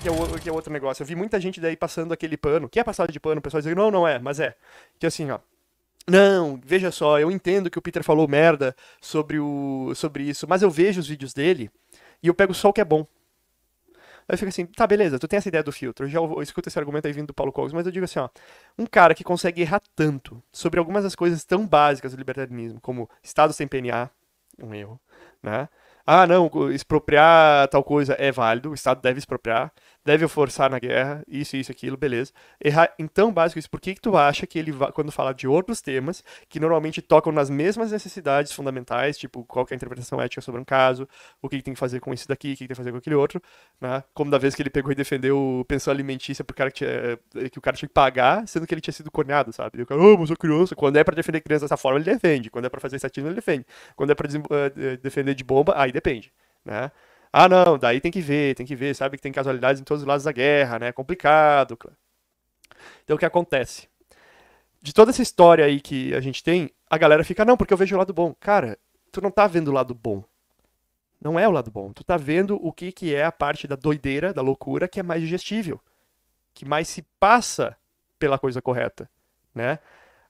que é, o, que é outro negócio. Eu vi muita gente daí passando aquele pano, que é passado de pano, o pessoal dizendo, não, não é, mas é. Que assim, ó. Não, veja só, eu entendo que o Peter falou merda sobre, o, sobre isso, mas eu vejo os vídeos dele e eu pego só o que é bom. Aí eu fico assim, tá, beleza, tu tem essa ideia do filtro, eu já escuto esse argumento aí vindo do Paulo Cogos, mas eu digo assim, ó, um cara que consegue errar tanto sobre algumas das coisas tão básicas do libertarianismo, como Estado sem PNA, um erro, né? Ah, não, expropriar tal coisa é válido, o Estado deve expropriar deve forçar na guerra, isso, isso, aquilo, beleza. Errar em tão básico isso, por que, que tu acha que ele, quando fala de outros temas, que normalmente tocam nas mesmas necessidades fundamentais, tipo, qual é a interpretação ética sobre um caso, o que, que tem que fazer com isso daqui, o que, que tem que fazer com aquele outro, né? Como da vez que ele pegou e defendeu pensão alimentícia pro cara que, tinha, que o cara tinha que pagar, sendo que ele tinha sido corneado, sabe? E o cara, oh, mas sou criança. Quando é pra defender criança dessa forma, ele defende. Quando é pra fazer estatismo, ele defende. Quando é pra uh, defender de bomba, aí depende, né? Ah, não, daí tem que ver, tem que ver, sabe que tem casualidades em todos os lados da guerra, né? É complicado. Então o que acontece? De toda essa história aí que a gente tem, a galera fica, não, porque eu vejo o lado bom. Cara, tu não tá vendo o lado bom. Não é o lado bom. Tu tá vendo o que, que é a parte da doideira, da loucura, que é mais digestível. Que mais se passa pela coisa correta, né?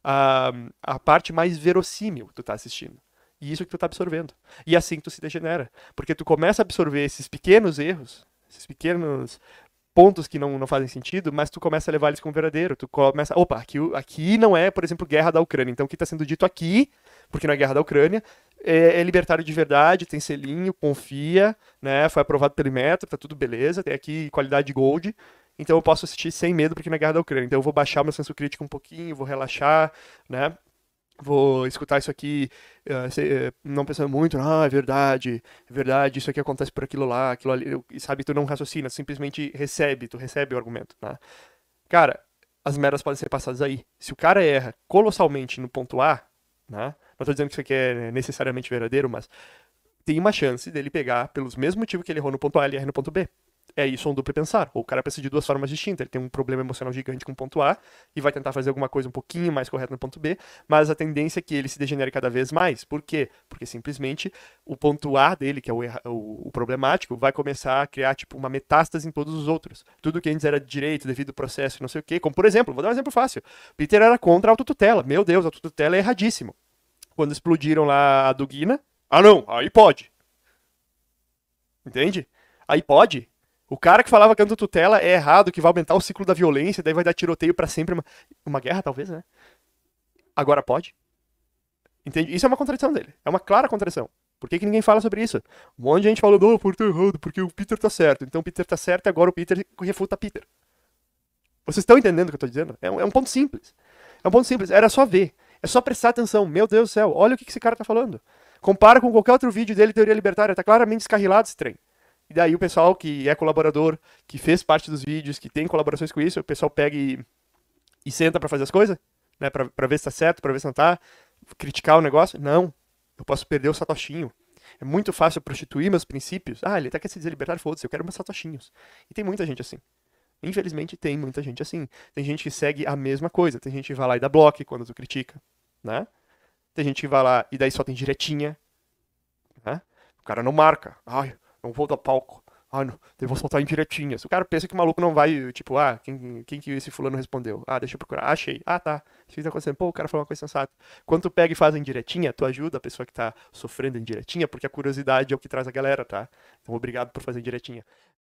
A, a parte mais verossímil que tu tá assistindo. E isso que tu tá absorvendo. E assim que tu se degenera. Porque tu começa a absorver esses pequenos erros, esses pequenos pontos que não, não fazem sentido, mas tu começa a levar eles como verdadeiro. Tu começa, opa, aqui, aqui não é, por exemplo, guerra da Ucrânia. Então o que está sendo dito aqui, porque não é guerra da Ucrânia, é, é, libertário de verdade, tem selinho, confia, né? Foi aprovado pelo metro, tá tudo beleza, tem aqui qualidade gold. Então eu posso assistir sem medo porque não é guerra da Ucrânia. Então eu vou baixar meu senso crítico um pouquinho, vou relaxar, né? Vou escutar isso aqui se, uh, não pensando muito, ah, é verdade, é verdade, isso aqui acontece por aquilo lá, aquilo ali, sabe, tu não raciocina, simplesmente recebe, tu recebe o argumento, né? Cara, as merdas podem ser passadas aí. Se o cara erra colossalmente no ponto A, né? Não tô dizendo que isso aqui é necessariamente verdadeiro, mas tem uma chance dele pegar, pelos mesmos motivos que ele errou no ponto A, ele erra no ponto B é isso um duplo pensar. Ou o cara pensa de duas formas distintas. Ele tem um problema emocional gigante com o ponto A e vai tentar fazer alguma coisa um pouquinho mais correta no ponto B, mas a tendência é que ele se degenere cada vez mais. Por quê? Porque simplesmente o ponto A dele, que é o, o, o problemático, vai começar a criar tipo uma metástase em todos os outros. Tudo que antes era direito devido ao processo, não sei o quê. Como por exemplo, vou dar um exemplo fácil. Peter era contra a autotutela. Meu Deus, a autotutela é erradíssimo. Quando explodiram lá a Dugina, ah não, aí pode. Entende? Aí pode. O cara que falava que a tutela é errado, que vai aumentar o ciclo da violência, daí vai dar tiroteio para sempre. Uma, uma guerra, talvez, né? Agora pode. Entende? Isso é uma contradição dele. É uma clara contradição. Por que, que ninguém fala sobre isso? Um monte de gente falou, não, por ter errado, porque o Peter tá certo. Então o Peter tá certo e agora o Peter refuta Peter. Vocês estão entendendo o que eu tô dizendo? É um, é um ponto simples. É um ponto simples. Era só ver. É só prestar atenção. Meu Deus do céu, olha o que, que esse cara tá falando. Compara com qualquer outro vídeo dele, teoria libertária. Tá claramente descarrilado esse trem. E daí o pessoal que é colaborador, que fez parte dos vídeos, que tem colaborações com isso, o pessoal pega e, e senta para fazer as coisas, né? Pra, pra ver se tá certo, pra ver se não tá. Criticar o negócio. Não. Eu posso perder o satoshinho. É muito fácil prostituir meus princípios. Ah, ele até quer se dizer libertário, foda-se, eu quero meus satoshinhos. E tem muita gente assim. Infelizmente tem muita gente assim. Tem gente que segue a mesma coisa. Tem gente que vai lá e dá bloco quando tu critica, né? Tem gente que vai lá e daí só tem diretinha, né? O cara não marca. Ai, não vou dar palco. Ah, não, eu vou soltar em diretinhas. O cara pensa que o maluco não vai, tipo, ah, quem, quem que esse fulano respondeu? Ah, deixa eu procurar. Ah, achei. Ah, tá. Isso que tá acontecendo. Pô, o cara falou uma coisa sensata. Quando tu pega e faz em diretinha, tu ajuda a pessoa que tá sofrendo em diretinha, porque a curiosidade é o que traz a galera, tá? Então, obrigado por fazer em diretinha.